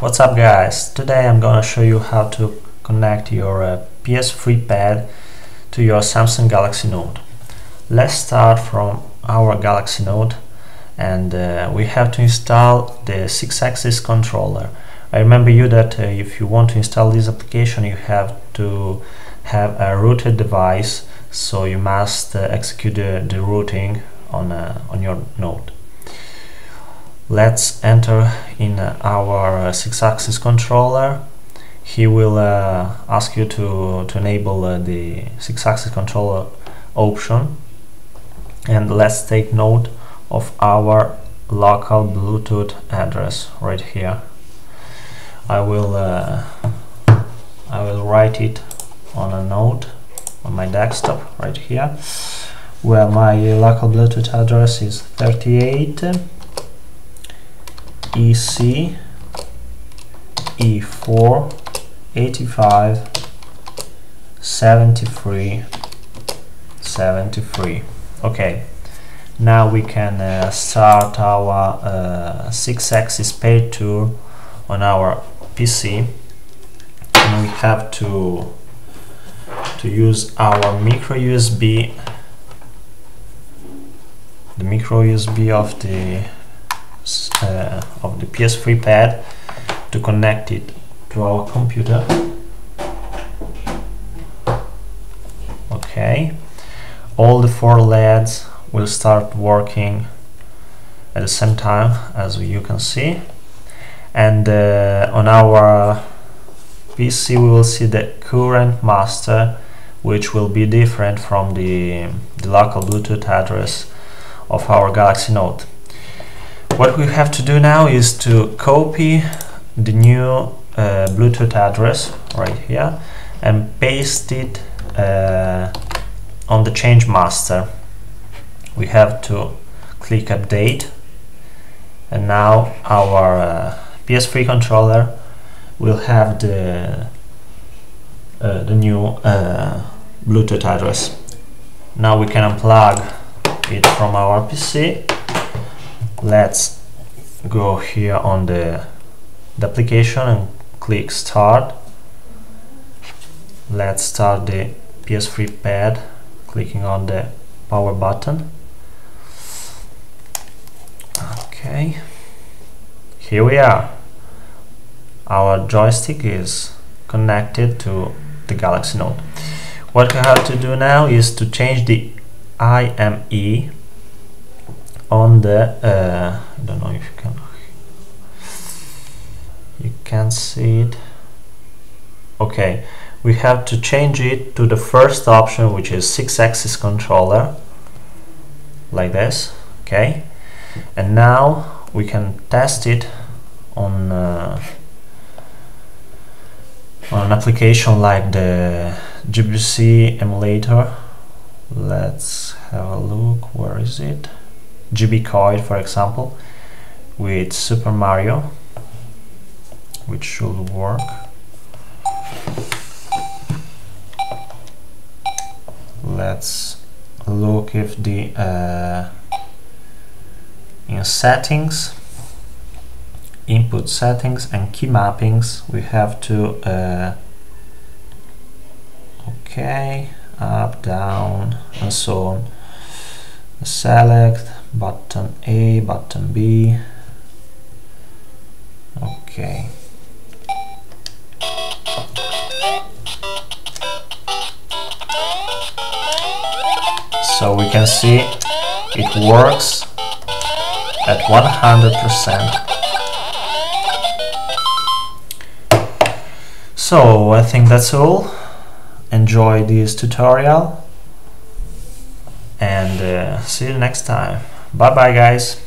What's up guys? Today I'm gonna show you how to connect your uh, PS3 pad to your Samsung Galaxy Note. Let's start from our Galaxy Note and uh, we have to install the Sixaxis controller. I remember you that uh, if you want to install this application you have to have a rooted device so you must uh, execute the, the rooting on, uh, on your Note let's enter in our Sixaxis controller. He will uh, ask you to, to enable uh, the Sixaxis controller option. And let's take note of our local Bluetooth address right here. I will uh, I will write it on a note on my desktop right here where my local Bluetooth address is 38 EC E4 85 73 73 okay now we can uh, start our uh, Sixaxis Pair Tool on our PC and we have to to use our micro USB the micro USB of the uh, of the PS3 pad to connect it to our computer. Okay, all the four LEDs will start working at the same time as you can see and uh, on our PC we will see the current master which will be different from the, the local Bluetooth address of our Galaxy Note. What we have to do now is to copy the new uh, Bluetooth address right here and paste it uh, on the change master. We have to click update and now our uh, PS3 controller will have the uh, the new uh, Bluetooth address. Now we can unplug it from our PC let's go here on the, the application and click start. Let's start the PS3 pad clicking on the power button. Okay. Here we are. Our joystick is connected to the Galaxy Note. What we have to do now is to change the IME on the uh, I don't know if you can you can see it. Okay we have to change it to the first option which is Sixaxis controller like this okay? And now we can test it on uh, on an application like the GBC emulator. Let's have a look where is it GBCoid for example with Super Mario which should work. Let's look if the uh, in settings input settings and key mappings we have to uh, okay up down and so on select button A, button B. Okay. So we can see it works at 100%. So I think that's all. Enjoy this tutorial and uh, see you next time. Bye bye guys.